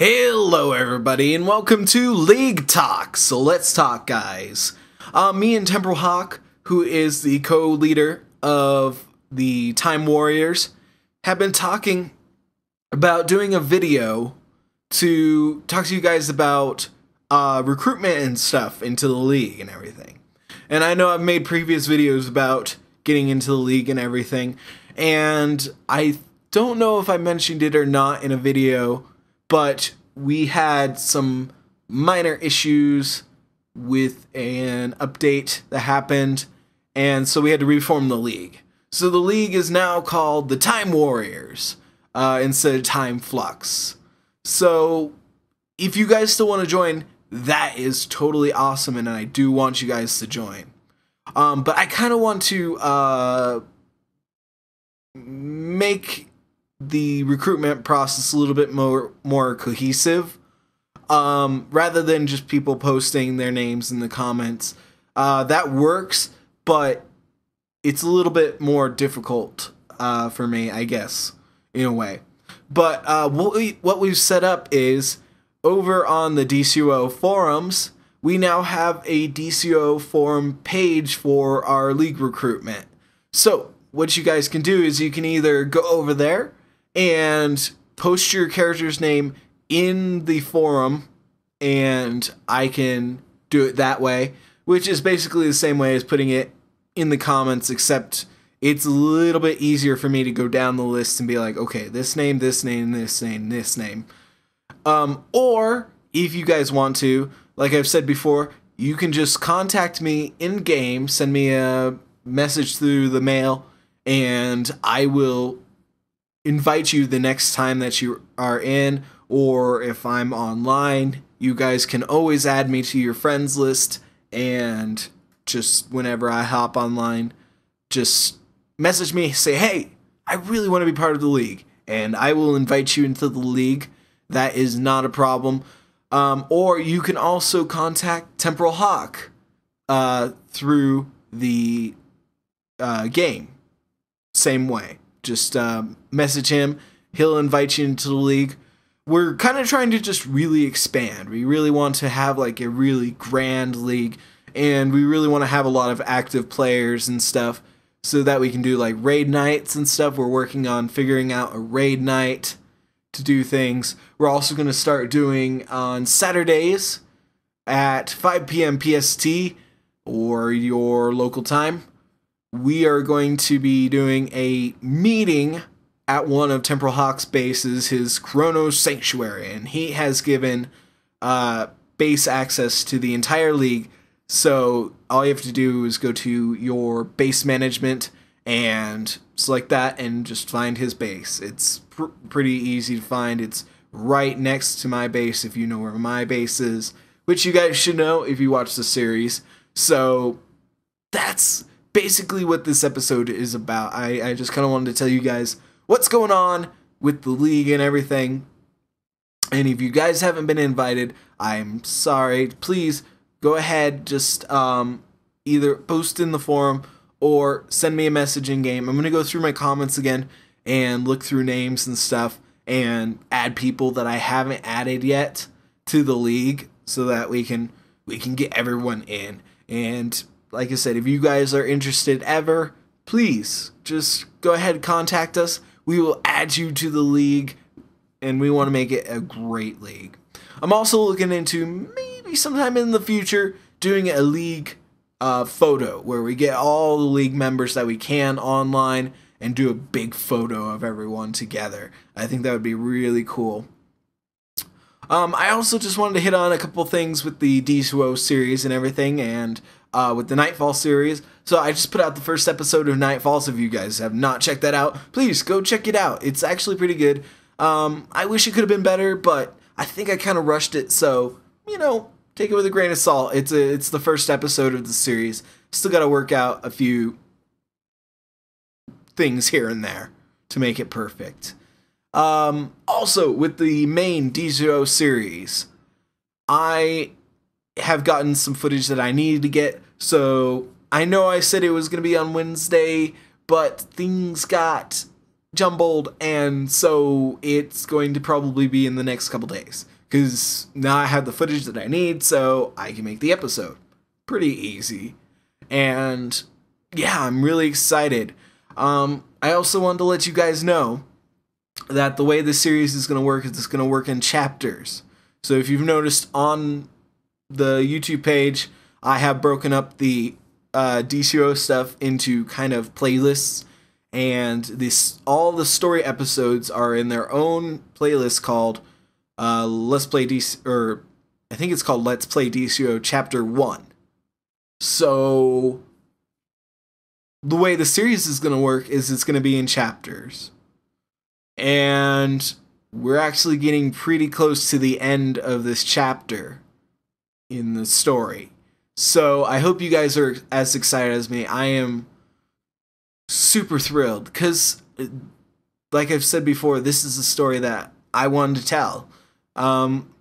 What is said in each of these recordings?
Hello, everybody, and welcome to League Talk. So let's talk, guys. Uh, me and Temporal Hawk, who is the co-leader of the Time Warriors, have been talking about doing a video to talk to you guys about uh, recruitment and stuff into the league and everything. And I know I've made previous videos about getting into the league and everything, and I don't know if I mentioned it or not in a video, but we had some minor issues with an update that happened, and so we had to reform the league. So the league is now called the Time Warriors uh, instead of Time Flux. So if you guys still want to join, that is totally awesome, and I do want you guys to join. Um, but I kind of want to uh, make the recruitment process a little bit more more cohesive, um, rather than just people posting their names in the comments. Uh, that works, but it's a little bit more difficult uh, for me, I guess, in a way. But uh, what we what we've set up is over on the DCUO forums, we now have a DCUO forum page for our league recruitment. So what you guys can do is you can either go over there and post your character's name in the forum, and I can do it that way, which is basically the same way as putting it in the comments, except it's a little bit easier for me to go down the list and be like, okay, this name, this name, this name, this name. Um, or if you guys want to, like I've said before, you can just contact me in game, send me a message through the mail, and I will invite you the next time that you are in, or if I'm online, you guys can always add me to your friends list and just whenever I hop online, just message me, say, hey, I really want to be part of the league, and I will invite you into the league. That is not a problem. Um, or you can also contact Temporal Hawk uh, through the uh, game. Same way. Just uh, message him. He'll invite you into the league. We're kind of trying to just really expand. We really want to have like a really grand league, and we really want to have a lot of active players and stuff so that we can do like raid nights and stuff. We're working on figuring out a raid night to do things. We're also going to start doing on Saturdays at 5 p.m. PST or your local time. We are going to be doing a meeting at one of Temporal Hawk's bases, his Chronos Sanctuary, and he has given uh, base access to the entire league. So all you have to do is go to your base management and select that and just find his base. It's pr- pretty easy to find. It's right next to my base if you know where my base is, which you guys should know if you watch the series. So that's basically what this episode is about. I, I just kind of wanted to tell you guys what's going on with the league and everything. And if you guys haven't been invited, I'm sorry. Please go ahead, just um, either post in the forum or send me a message in game. I'm going to go through my comments again and look through names and stuff and add people that I haven't added yet to the league so that we can we can get everyone in. And like I said, if you guys are interested ever, please just go ahead and contact us. We will add you to the league and we want to make it a great league. I'm also looking into maybe sometime in the future doing a league uh, photo where we get all the league members that we can online and do a big photo of everyone together. I think that would be really cool. Um, I also just wanted to hit on a couple things with the DCUO series and everything, and uh, with the Nightfall series. So I just put out the first episode of Nightfall. So if you guys have not checked that out, please go check it out. It's actually pretty good. Um, I wish it could have been better, but I think I kind of rushed it. So you know, take it with a grain of salt. It's a, it's the first episode of the series. Still got to work out a few things here and there to make it perfect. Um, also, with the main DCUO series, I have gotten some footage that I needed to get. So I know I said it was going to be on Wednesday, but things got jumbled, and so it's going to probably be in the next couple days. Because now I have the footage that I need, so I can make the episode. Pretty easy. And yeah, I'm really excited. Um, I also wanted to let you guys know that the way this series is going to work is it's going to work in chapters. So if you've noticed on the YouTube page, I have broken up the uh, DCUO stuff into kind of playlists, and this all the story episodes are in their own playlist called uh, Let's Play DC or I think it's called Let's Play DCUO Chapter One. So the way the series is going to work is it's going to be in chapters. And we're actually getting pretty close to the end of this chapter in the story. So I hope you guys are as excited as me. I am super thrilled because, like I've said before, this is a story that I wanted to tell. Um,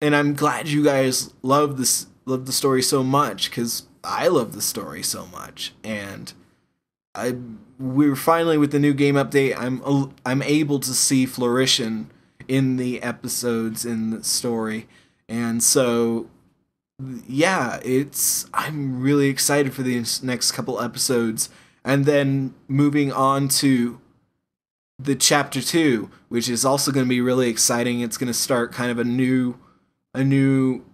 and I'm glad you guys love this love the story so much because I love the story so much, and I we're finally with the new game update. I'm I'm able to see Florition in the episodes in the story, and so yeah, it's I'm really excited for these next couple episodes, and then moving on to the chapter two, which is also going to be really exciting. It's going to start kind of a new a new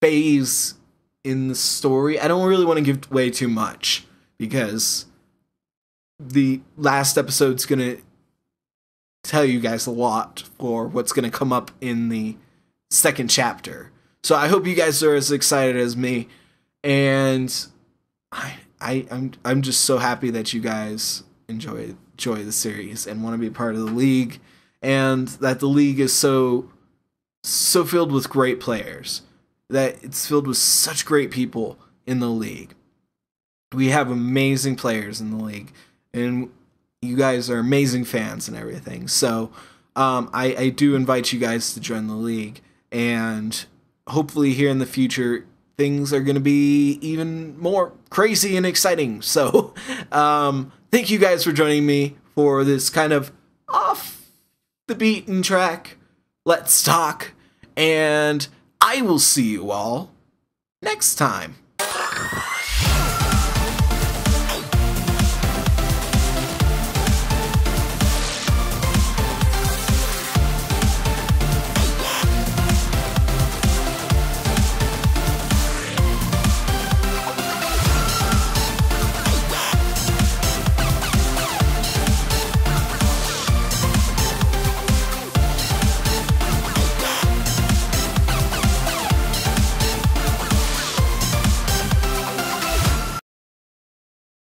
phase in the story. I don't really want to give away too much because the last episode's going to tell you guys a lot for what's going to come up in the second chapter. So I hope you guys are as excited as me and I I I'm I'm just so happy that you guys enjoy enjoy the series and want to be part of the league and that the league is so so filled with great players that it's filled with such great people in the league. We have amazing players in the league, and you guys are amazing fans and everything. So um, I, I do invite you guys to join the league, and hopefully, here in the future, things are going to be even more crazy and exciting. So, um, thank you guys for joining me for this kind of off the beaten track. Let's talk. And I will see you all next time.